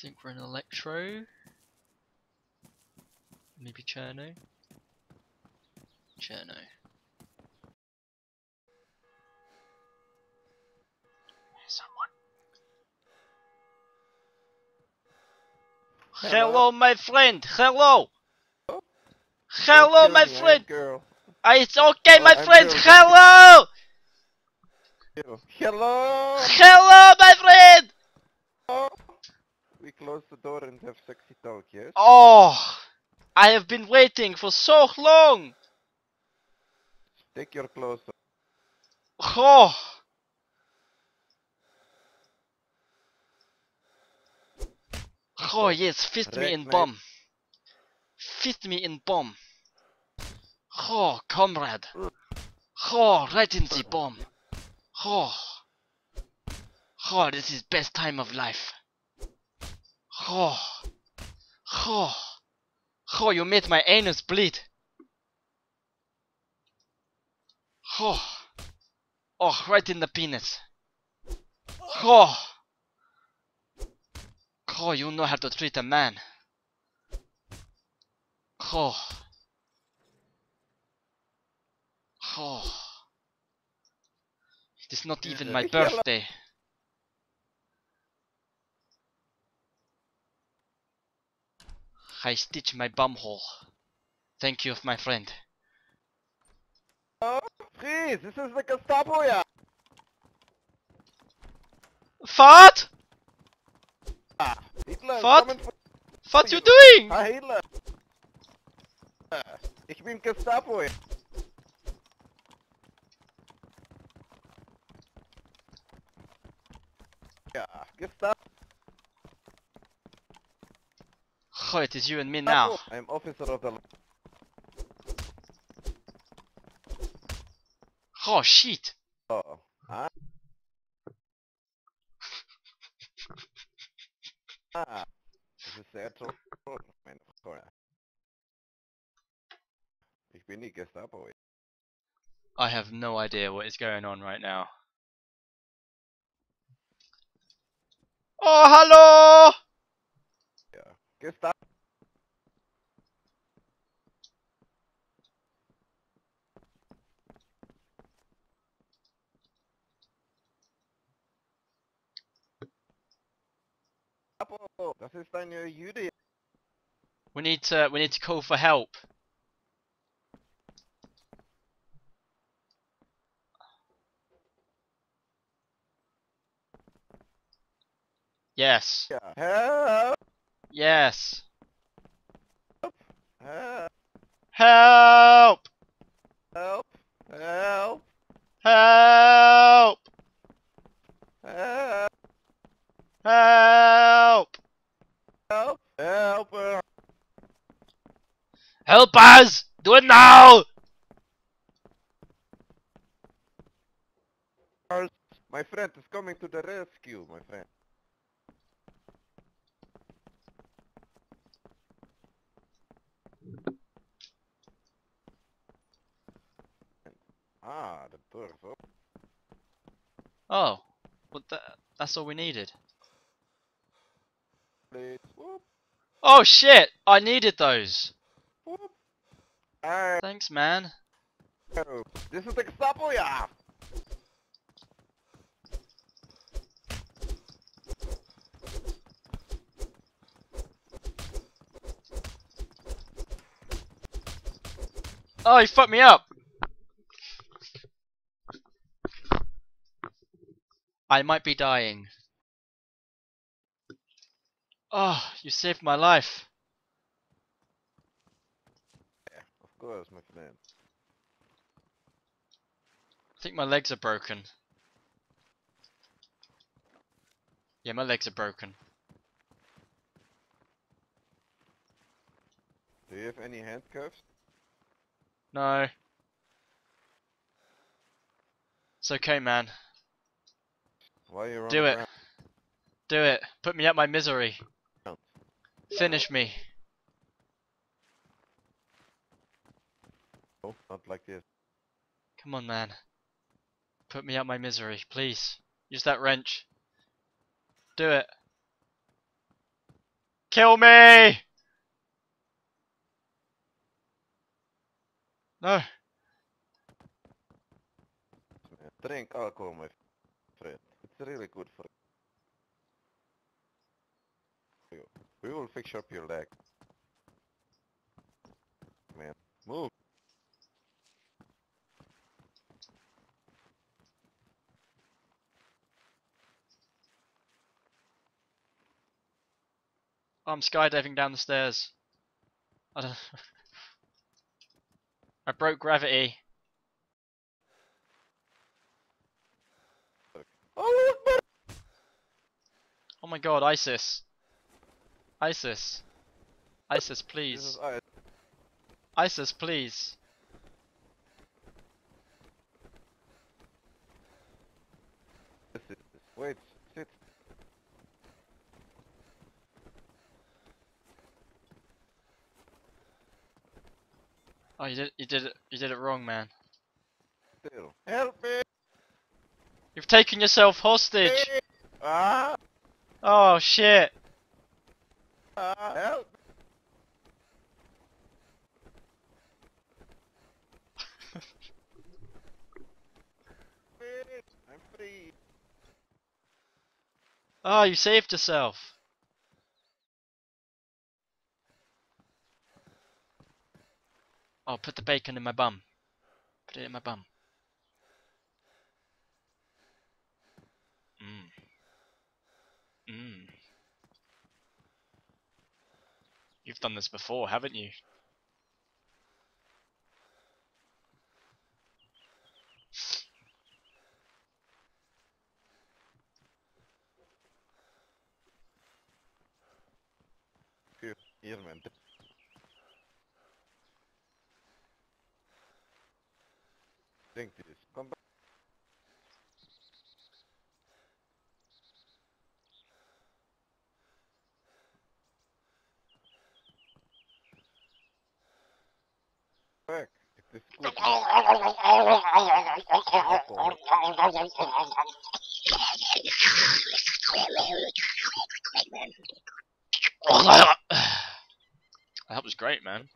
think we're in Electro. Maybe Cherno. Cherno. Someone. Hello, my friend. Hello. Hello, my friend. Girl. Ah, it's okay, Oh, my friend. girl. Hello. Hello. Hello, my friend. Close the door and have sexy talk, yes? Oh, I have been waiting for so long. Take your clothes off. Oh. Oh yes, fist me in mate. bum. Fist me in bum. Oh, comrade. Oh, right in the bum. Oh. Oh, this is best time of life. Oh. Oh. Oh, you made my anus bleed. Oh. Oh, right in the penis. Oh. Oh, you know how to treat a man. Oh. Oh. It is not even my birthday. I stitch my bum hole. Thank you, of my friend. Oh, freeze! This is the Gestapo, yeah! Fart? Hitler, What? What you doing? Hi, Hitler! Ah, ich bin Gestapo, ja. Ja, Gestapo. Oh, it is you and me now. I'm officer of the law. Oh, shit. Ah. Ah. Das ist sehr meine Freunde. Ich bin die Gestapo. I have no idea what is going on right now. Oh, hello! Gestapo. Das ist eine Jude. We need to we need to call for help. Yes. Ja. Help! Yes. Help! Help! Help! Help! Help! Help! Help! Help! Help! Help us! Do it now! My friend is coming to the rescue, my friend. Ah, the open. Oh, well that, that's all we needed. Please. Oh shit! I needed those. Thanks, man. know. This is the Gestapo, yeah! Oh, you fucked me up. I might be dying. Oh, you saved my life. Yeah, of course, my friend. I think my legs are broken. Yeah, my legs are broken. Do you have any handcuffs? No. It's okay, man. Why you're Do it. ground? Do it. Put me out my misery. Finish me. Oh, not like this. Come on, man. Put me out my misery, please. Use that wrench. Do it. Kill me! No. Drink alcohol, my really good for you. We will fix up your leg. Man, move. I'm skydiving down the stairs. I. I broke gravity. Oh, Oh my god, ISIS. ISIS. ISIS, please. is I. ISIS, please. Wait, sit. Oh, you did, you did it, you did it wrong, man. Still. Help me! You've taken yourself hostage. Ah! Oh shit. ah help me! I'm free. Oh, you saved yourself. Oh, put the bacon in my bum. Put it in my bum. Mmm. You've done this before, haven't you? Man. Drink this. Come. Back. It is good. that was great, man.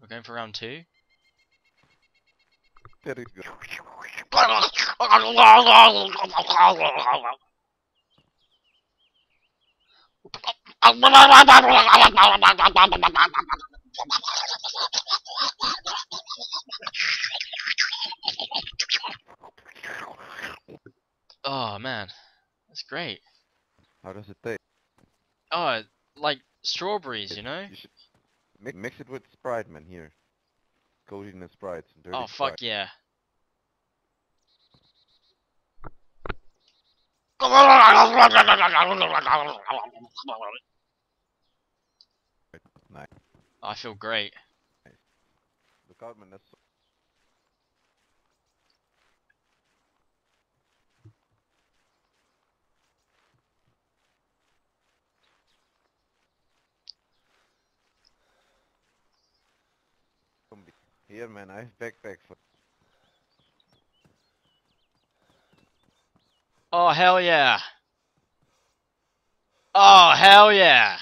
We're going for round two. There you go. Oh man, that's great. How does it taste? Oh, like strawberries, you know? You should mi- mix it with Sprite, man. Here. Codeine and Sprite. Dirty Oh fuck yeah. I feel great. Look out, man. That's. Here, man. I have backpack for. Oh hell yeah. Oh hell yeah.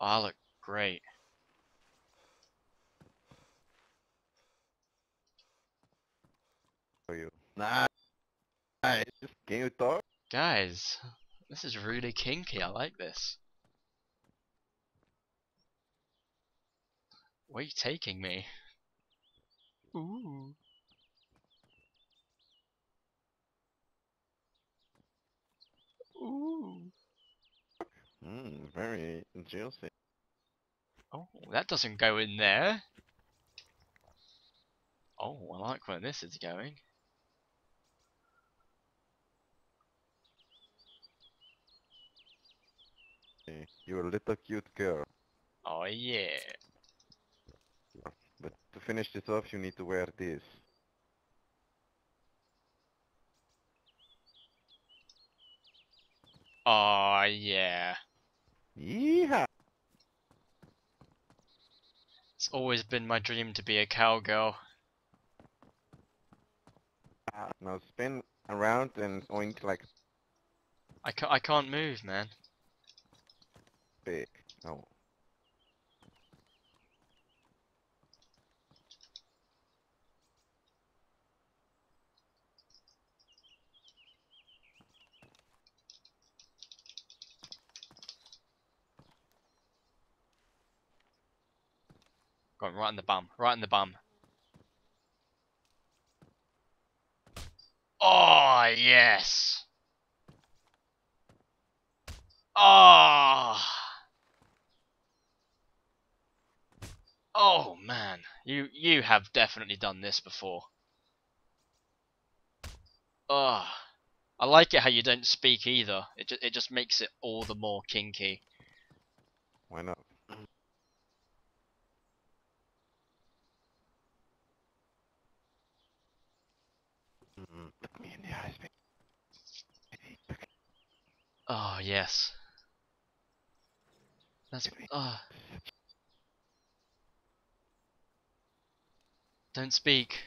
Oh, I look great. for you. Nice. Nice. Can you talk? Guys, this is really kinky. I like this. Where are you taking me? Ooh. Ooh. Hmm, very juicy. Oh, that doesn't go in there. Oh, I like where this is going. You're a little cute girl. Oh yeah. But to finish this off, you need to wear this. Oh yeah. Yeehaw! It's always been my dream to be a cowgirl. Ah, now spin around and oink like I can't, I can't move, man. big. Right in the bum. Right in the bum. Oh, yes. Oh. Oh man, you you have definitely done this before. Oh. I like it how you don't speak either. It just it just makes it all the more kinky. Why not? Mm, Look me in the eyes, baby. Oh yes. That's ah. Don't speak.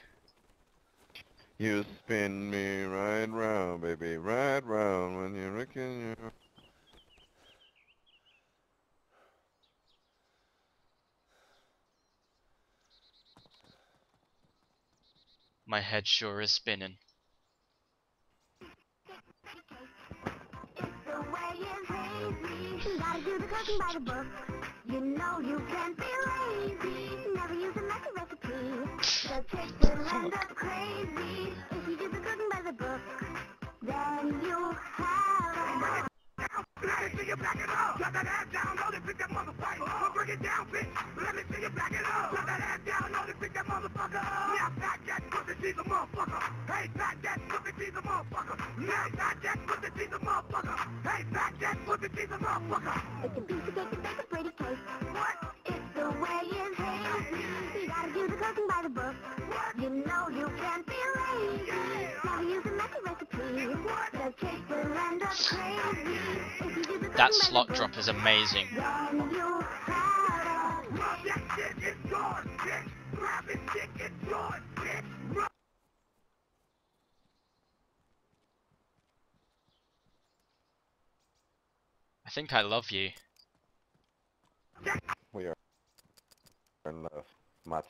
You spin me right round, baby, right round when you're looking you. My head sure is spinning. Cooking by the book. You know you can't be lazy. Never use a messy recipe. The kids will end up crazy. If you do the cooking by the book, then you have Let me see you back it up. Drop that ass down, pick that motherfucker up. Bring it down, bitch. Let me see you back it up. Drop that ass down, load it, pick that motherfucker up. Back that pussy, she's a motherfucker. Hey, back that pussy, she's a motherfucker. Now back that pussy, she's a motherfucker. Hey, back that pussy, she's a motherfucker. It's a piece of cake to bake a pretty cake. What? It's the way. You gotta do the cooking by the book. You know you can't be lazy. Never use a messy recipe. The cake will end up crazy. If you do the That cooking by the slot drop is amazing. Think I love you. We are in love. Mate.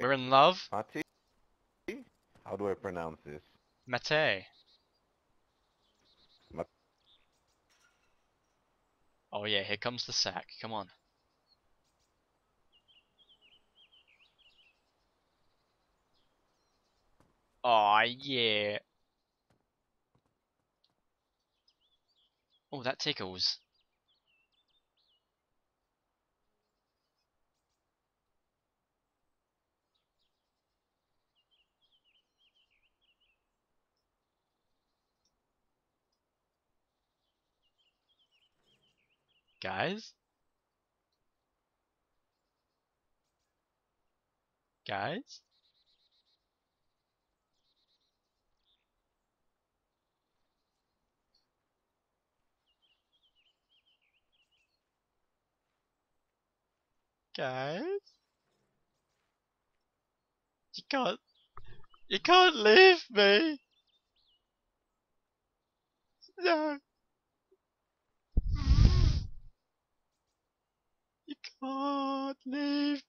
We're in love? Mate? How do I pronounce this? Mate. Mat- Oh yeah, here comes the sack. Come on. Oh yeah. Oh, that tickles. Guys? Guys? Guys? You can't... You can't leave me! No! You can't leave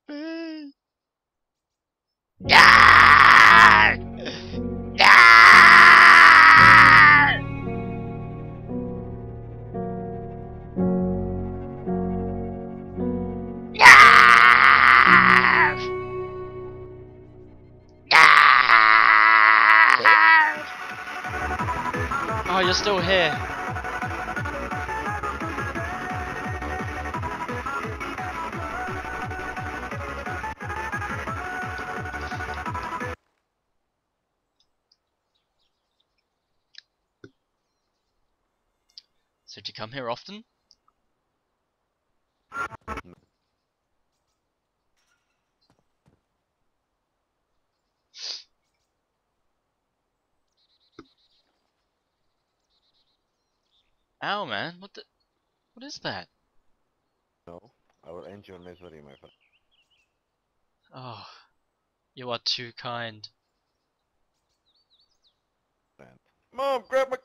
So do you come here often? Ow, man! What the? What is that? No. I will end your misery, my friend. Oh, you are too kind. Mom, grab my.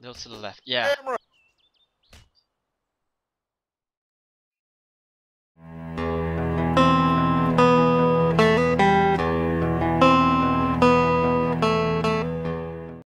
Little to the left. Yeah. camera.